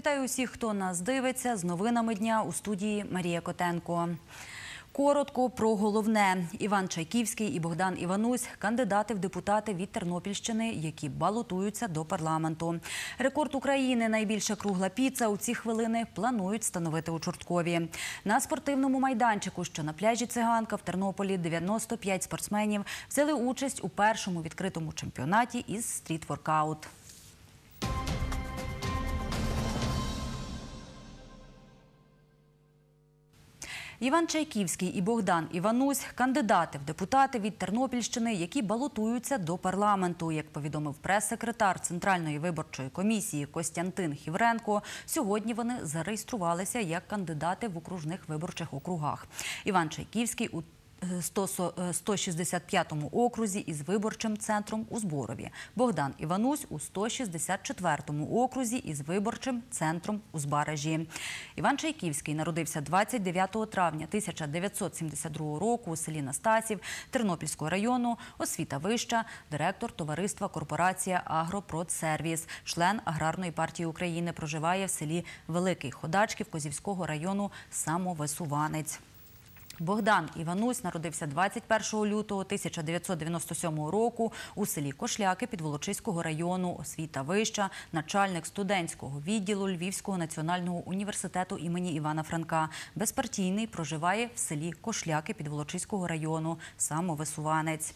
Вітаю усіх, хто нас дивиться з новинами дня у студії Марія Котенко. Коротко про головне. Іван Чайківський і Богдан Іванусь – кандидати в депутати від Тернопільщини, які балотуються до парламенту. Рекорд України найбільша кругла піца у ці хвилини планують встановити у Чорткові. На спортивному майданчику, що на пляжі Циганка в Тернополі, 95 спортсменів взяли участь у першому відкритому чемпіонаті із стріт-воркаут. Іван Чайківський і Богдан Іванусь – кандидати в депутати від Тернопільщини, які балотуються до парламенту. Як повідомив прес-секретар Центральної виборчої комісії Костянтин Хівренко, сьогодні вони зареєструвалися як кандидати в окружних виборчих округах. Іван Чайківський у 165-му окрузі із виборчим центром у Зборові. Богдан Іванусь у 164-му окрузі із виборчим центром у Збаражі. Іван Чайківський народився 29 травня 1972 року у селі Настасів Тернопільського району, освіта вища, директор товариства Корпорація Агропродсервіс, член Аграрної партії України, проживає в селі Великий Ходачків Козівського району Самовисуванець. Богдан Іванусь народився 21 лютого 1997 року у селі Кошляки Підволочиського району, освіта вища, начальник студентського відділу Львівського національного університету імені Івана Франка. Безпартійний проживає в селі Кошляки Підволочиського району, самовисуванець.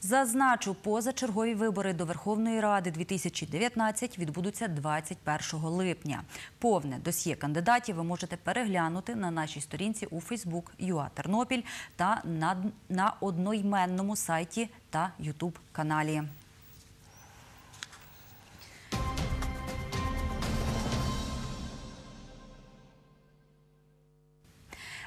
Зазначу, позачергові вибори до Верховної Ради 2019 відбудуться 21 липня. Повне досьє кандидатів ви можете переглянути на нашій сторінці у Facebook ЮА Тернопіль та на, на одноіменному сайті та Ютуб каналі.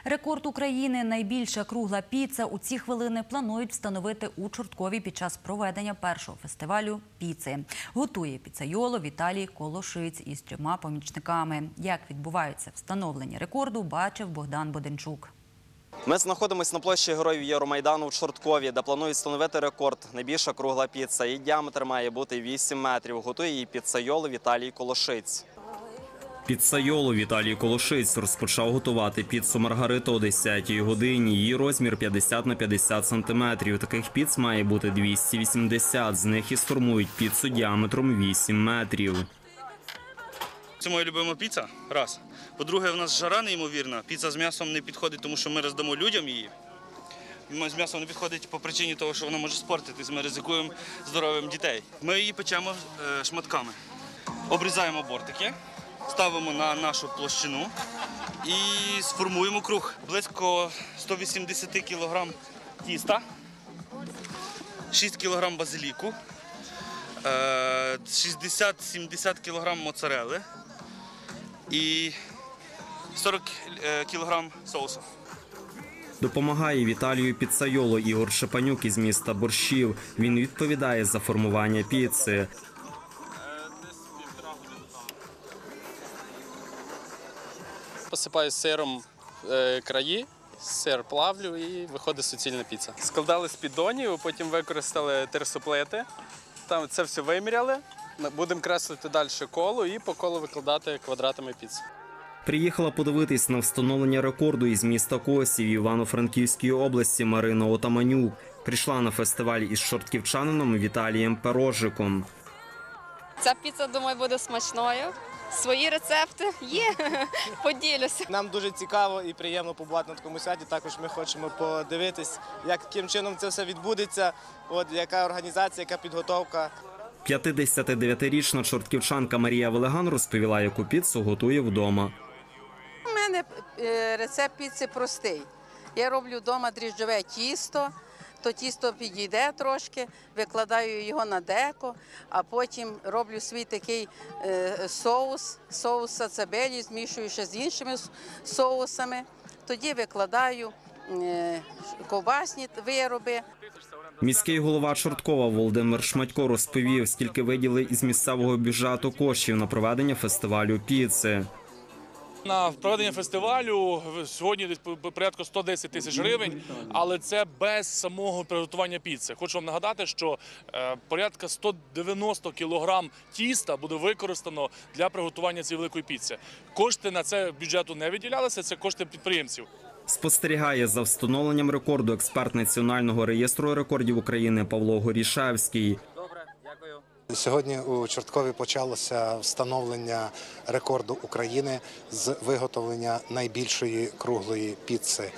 Рекорд України найбільша кругла піца у ці хвилини планують встановити у Чорткові під час проведення першого фестивалю піци. Готує піцайоло Віталій Колошиць із трьома помічниками. Як відбувається встановлення рекорду, бачив Богдан Боденчук. Ми знаходимося на площі Героїв Євромайдану в Чорткові, де планують встановити рекорд. Найбільша кругла піца. Її діаметр має бути 8 метрів. Готує її піцайоло Віталій Колошиць. Піцайоло Віталій Колошиць розпочав готувати піцу Маргариту о 10-й годині. Її розмір 50 на 50 сантиметрів. Таких піц має бути 280. З них і сформують піцу діаметром 8 метрів. Це моя любима піца. Раз. По-друге, в нас жара неймовірна. Піца з м'ясом не підходить, тому що ми роздамо людям її. З м'ясом не підходить по причині того, що вона може спортитись. Ми ризикуємо здоров'ям дітей. Ми її печемо е, шматками. Обрізаємо бортики, ставимо на нашу площину і сформуємо круг. Близько 180 кг тіста, 6 кг базиліку, е, 60-70 кг моцарели і 40 кг соусу. Допомагає Віталію Піцайоло Ігор Шепанюк із міста Борщів. Він відповідає за формування піци. Посипаю сиром е, краї, сир плавлю і виходить суцільна піца. Складали з піддонів, потім використали терсоплити. Там це все виміряли. Будемо креслити далі коло і по колу викладати квадратами піцу. Приїхала подивитись на встановлення рекорду із міста Косів Івано-Франківської області Марина Отаманюк. Прийшла на фестиваль із шортківчанином Віталієм Перожиком. Ця піца, думаю, буде смачною. Свої рецепти є, поділюся. Нам дуже цікаво і приємно побувати на такому святі. Також ми хочемо подивитись, яким чином це все відбудеться. От яка організація, яка підготовка. 59-річна чортківчанка Марія Велеган розповіла, яку піцу готує вдома. У мене е, рецепт піци простий. Я роблю вдома дріжджове тісто, то тісто підійде трошки, викладаю його на деко, а потім роблю свій такий е, соус, соус сацабелі, змішую ще з іншими соусами. Тоді викладаю е, ковбасні вироби. Міський голова Чорткова Володимир Шматько розповів, скільки виділи із місцевого бюджету коштів на проведення фестивалю піци. На проведення фестивалю сьогодні десь порядку 110 тисяч гривень, але це без самого приготування піци. Хочу вам нагадати, що е, порядка 190 кілограм тіста буде використано для приготування цієї великої піци. Кошти на це бюджету не виділялися, це кошти підприємців. Спостерігає за встановленням рекорду експерт Національного реєстру рекордів України Павло Горішевський. Сьогодні у Чорткові почалося встановлення рекорду України з виготовлення найбільшої круглої піци.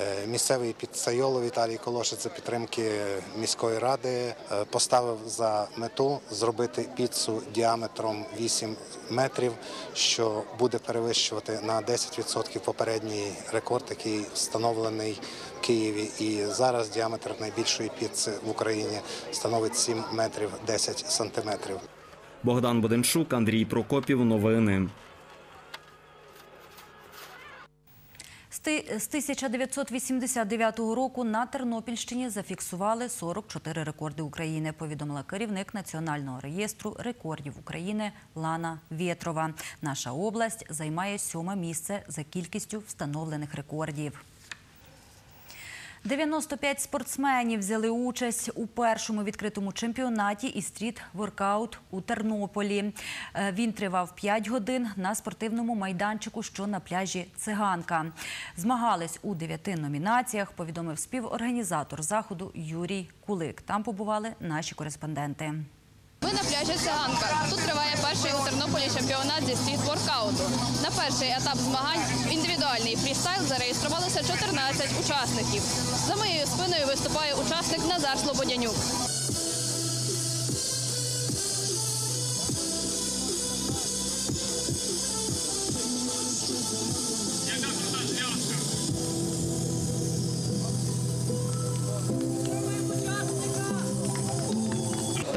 Е, Місцевий піцайоло Віталій Колошець за підтримки міської ради е, поставив за мету зробити піцу діаметром 8 метрів, що буде перевищувати на 10% попередній рекорд, який встановлений Києві. І зараз діаметр найбільшої піци в Україні становить 7 метрів 10 сантиметрів. Богдан Буденчук, Андрій Прокопів. Новини. З ти- З 1989 року на Тернопільщині зафіксували 44 рекорди України, повідомила керівник Національного реєстру рекордів України Лана Вєтрова. Наша область займає сьоме місце за кількістю встановлених рекордів. 95 спортсменів взяли участь у першому відкритому чемпіонаті і стріт-воркаут у Тернополі. Е, Він тривав 5 годин на спортивному майданчику, що на пляжі Циганка. Змагались у дев'яти номінаціях, повідомив співорганізатор заходу Юрій Кулик. Там побували наші кореспонденти. Ми на пляжі Циганка. Тут триває перший у Тернополі чемпіонат зі стріт-воркауту. На перший етап змагань в індивідуальний фрістайл зареєструвалося 14 учасників. За моєю спиною виступає учасник Назар Слободянюк.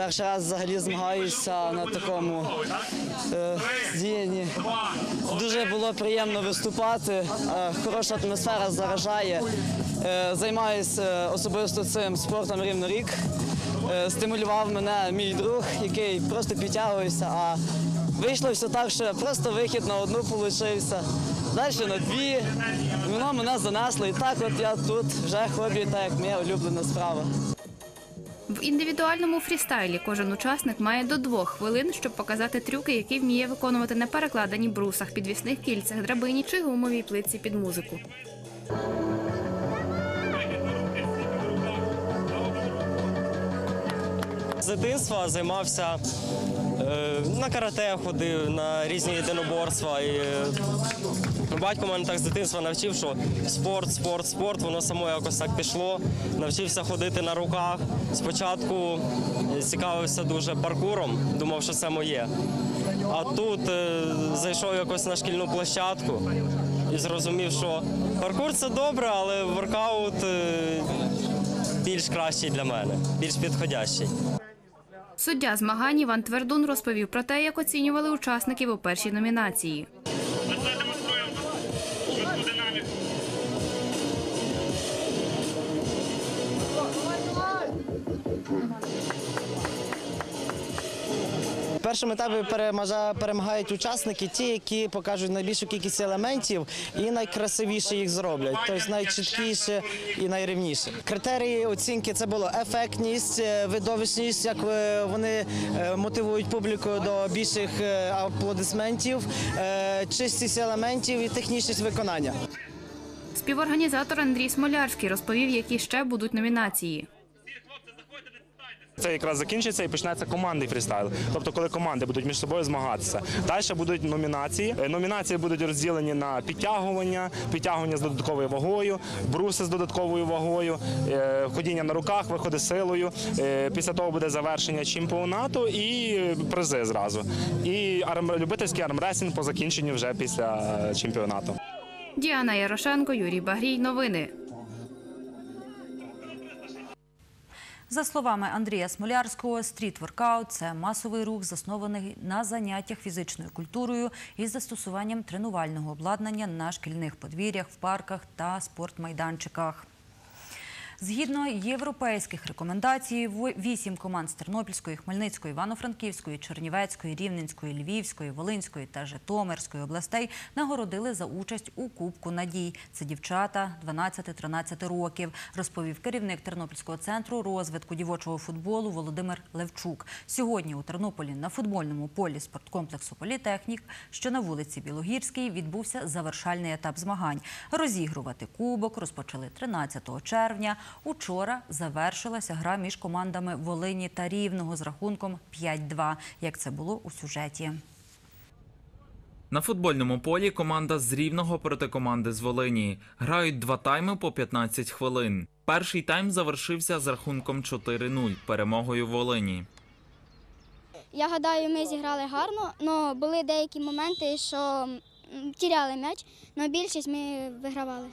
Перший раз взагалі змагаюся на такому е. Дуже було приємно виступати. е, хороша атмосфера заражає. Е, займаюся особисто цим спортом рівно рік. Е, стимулював мене мій друг, який просто підтягується. А вийшло все так, що просто вихід на одну получився. Далі на дві. Воно мене занесло. І так от я тут вже хобі, так як моя улюблена справа. В індивідуальному фрістайлі кожен учасник має до двох хвилин, щоб показати трюки, які вміє виконувати на перекладеній брусах, підвісних кільцях, драбині чи гумовій плитці під музику. З дитинства займався е, на карате, ходив на різні єдиноборства. Е, батько мене так з дитинства навчив, що спорт, спорт, спорт, воно само якось так пішло. Навчився ходити на руках. Спочатку цікавився дуже паркуром, думав, що це моє. А тут е, зайшов якось на шкільну площадку і зрозумів, що паркур це добре, але воркаут е, більш кращий для мене, більш підходящий. Суддя змагань Іван Твердун розповів про те, як оцінювали учасників у першій номінації. В першому етапі перемагають учасники, ті, які покажуть найбільшу кількість елементів і найкрасивіше їх зроблять, тобто найчіткіше і найрівніше. Критерії оцінки це було ефектність, е, видовищність, як е, вони е, мотивують публіку до більших аплодисментів, чистість елементів і технічність виконання. Співорганізатор Андрій Смолярський розповів, які ще будуть номінації. Це якраз закінчиться і почнеться командний фрістайл. Тобто, коли команди будуть між собою змагатися. Далі будуть номінації. Е, Номінації будуть розділені на підтягування, підтягування з додатковою вагою, бруси з додатковою вагою, е, ходіння на руках, виходи силою. Е, Після того буде завершення чемпіонату і призи зразу. І любительський армресінг по закінченню вже після чемпіонату. Діана Ярошенко, Юрій Багрій. Новини. За словами Андрія Смолярського, стріт-воркаут – це масовий рух, заснований на заняттях фізичною культурою із застосуванням тренувального обладнання на шкільних подвір'ях, в парках та спортмайданчиках. Згідно європейських рекомендацій, вісім команд з Тернопільської, Хмельницької, Івано-Франківської, Чернівецької, Рівненської, Львівської, Волинської та Житомирської областей нагородили за участь у Кубку Надій. Це дівчата 12-13 років, розповів керівник Тернопільського центру розвитку дівочого футболу Володимир Левчук. Сьогодні у Тернополі на футбольному полі спорткомплексу Політехнік, що на вулиці Білогірській, відбувся завершальний етап змагань. Розігрувати кубок розпочали 13 червня. Учора завершилася гра між командами Волині та Рівного з рахунком 5-2, як це було у сюжеті. На футбольному полі команда з Рівного проти команди з Волині. Грають два тайми по 15 хвилин. Перший тайм завершився з рахунком 4-0 перемогою Волині. Я гадаю, ми зіграли гарно, але були деякі моменти, що тіряли м'яч, але більшість ми вигравали.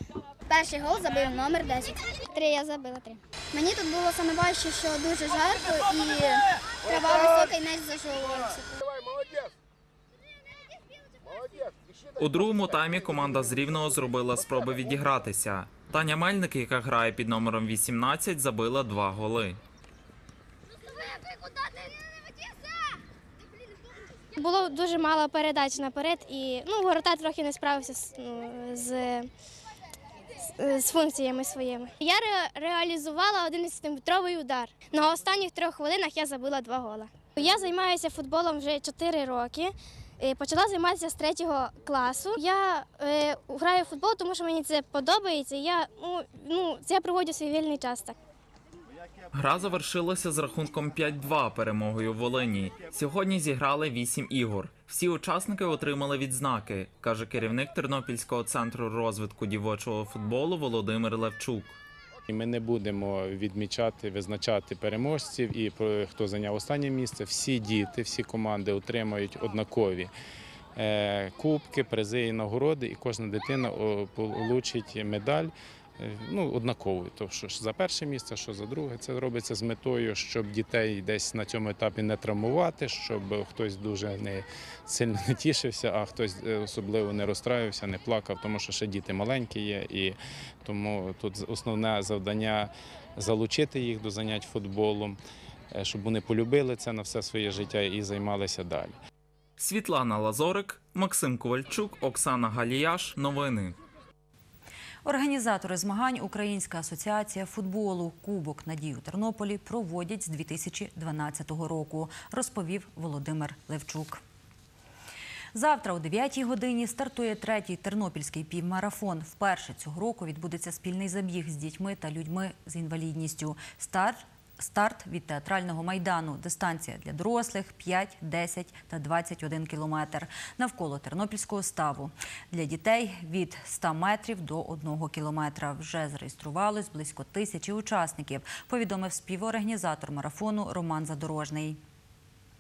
Перший гол забив номер 10. Три я забила три. Мені тут було саме важче, що дуже жарко і трава висока і м'яч зажовувався. У другому таймі команда з Рівного зробила спроби відігратися. Таня Мельник, яка грає під номером 18, забила два голи. Було дуже мало передач наперед, і ну, воротар трохи не справився з, ну, з, з, з функціями своїми. Я ре- реалізувала 11-метровий удар. На останніх трьох хвилинах я забила два гола. Я займаюся футболом вже 4 роки. Е, Почала займатися з третього класу. Я е, граю в футбол, тому що мені це подобається. Я ну, ну це я проводжу свій вільний час так. Гра завершилася з рахунком 5-2 перемогою Волині. Сьогодні зіграли 8 ігор. Всі учасники отримали відзнаки, каже керівник Тернопільського центру розвитку дівочого футболу Володимир Левчук. Ми не будемо відмічати, визначати переможців і хто зайняв останнє місце. Всі діти, всі команди отримають однакові е, кубки, призи і нагороди, і кожна дитина получить медаль. Е, Ну, однакову, то що за перше місце, що за друге, це робиться з метою, щоб дітей десь на цьому етапі не травмувати, щоб хтось дуже не сильно не тішився, а хтось е, особливо не розстраювався, не плакав, тому що ще діти маленькі є, і тому тут основне завдання залучити їх до занять футболом, е, щоб вони полюбили це на все своє життя і займалися далі. Світлана Лазорик, Максим Ковальчук, Оксана Галіяш. Новини. Організатори змагань Українська асоціація футболу Кубок Надію Тернополі проводять з 2012 року, розповів Володимир Левчук. Завтра о 9 годині стартує третій тернопільський півмарафон. Вперше цього року відбудеться спільний забіг з дітьми та людьми з інвалідністю. Старт Старт від театрального майдану. Дистанція для дорослих 5, 10 та 21 кілометр. Навколо Тернопільського ставу. Для дітей від 100 метрів до 1 кілометра. Вже зареєструвалось близько тисячі учасників, повідомив співорганізатор марафону Роман Задорожний.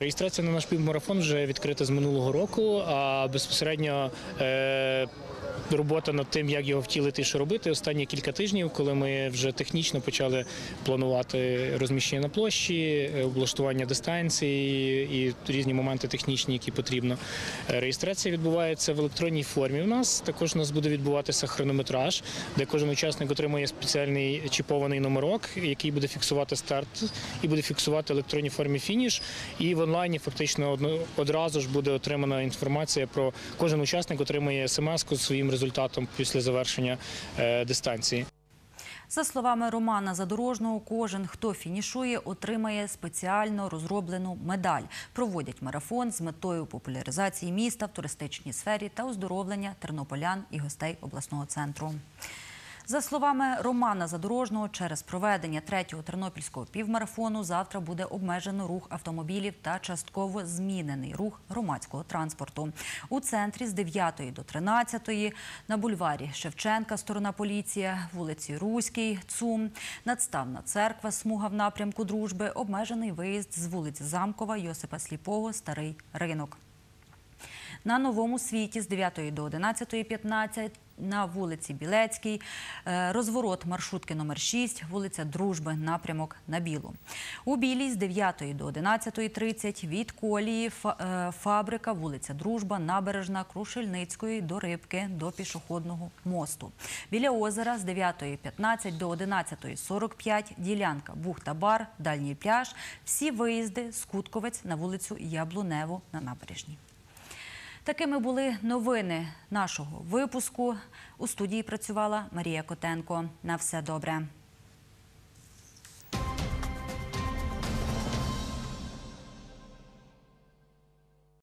Реєстрація на наш півмарафон вже відкрита з минулого року, а безпосередньо е, робота над тим, як його втілити і що робити, останні кілька тижнів, коли ми вже технічно почали планувати розміщення на площі, е, облаштування дистанції і різні моменти технічні, які потрібно. Е, Реєстрація відбувається в електронній формі. У нас також у нас буде відбуватися хронометраж, де кожен учасник отримує спеціальний чіпований номерок, який буде фіксувати старт і буде фіксувати в електронній формі фініш. І в онлайні фактично одразу ж буде отримана інформація про кожен учасник отримує смс з своїм результатом після завершення е, дистанції. За словами Романа Задорожного, кожен, хто фінішує, отримає спеціально розроблену медаль. Проводять марафон з метою популяризації міста в туристичній сфері та оздоровлення тернополян і гостей обласного центру. За словами Романа Задорожного, через проведення третього тернопільського півмарафону завтра буде обмежено рух автомобілів та частково змінений рух громадського транспорту. У центрі з 9 до 13 на бульварі Шевченка, сторона поліція, вулиці Руській, ЦУМ, надставна церква, смуга в напрямку дружби, обмежений виїзд з вулиць Замкова, Йосипа Сліпого, Старий ринок. На новому світі з 9 до 11.15 на вулиці Білецькій, е, розворот маршрутки номер 6, вулиця Дружби, напрямок на Білу. У Білій з 9 до 11.30 від колії е, фабрика, вулиця Дружба, набережна Крушельницької до Рибки до пішохідного мосту. Біля озера з 9.15 до 11.45 ділянка Бухта-Бар, Дальній пляж. Всі виїзди з Кутковець на вулицю Яблуневу на набережній. Такими були новини нашого випуску. У студії працювала Марія Котенко. На все добре.